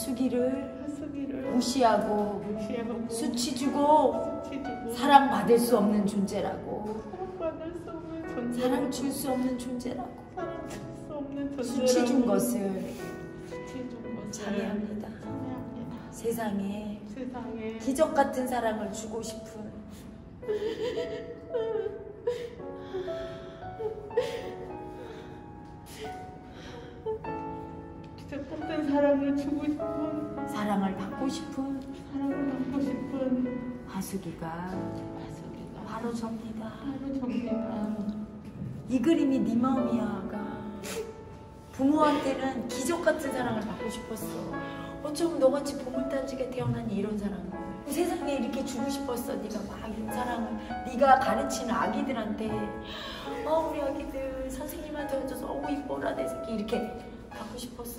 하수기를 하수기를 무시하고 무시하고 수치 주고 수치 주고 사랑받을 수 없는 존재라고 사랑받을 수 없는 존재 사랑 줄 수 없는 존재라고 사랑받을 수 없는 존재 수치 준 것을 수치 준 것을 찬양합니다. 찬양합니다. 세상에 세상에 기적 같은 사랑을 주고 싶은 사랑을 주고 싶은 사랑을 받고 싶은 사랑을 받고 싶은 하수기가 하수기가 바로 접니다. 바로 접니다. 이 그림이 네 마음이야가 부모한테는 기적 같은 사랑을 받고 싶었어. 어쩌면 너같이 보물단지게 태어나니 이런 사랑을 세상에 이렇게 주고 싶었어. 네가 막 이런 사랑을 네가 가르치는 아기들한테 어 우리 아기들 선생님한테 어줘서 어우 이뻐라 내 새끼 이렇게 받고 싶었어.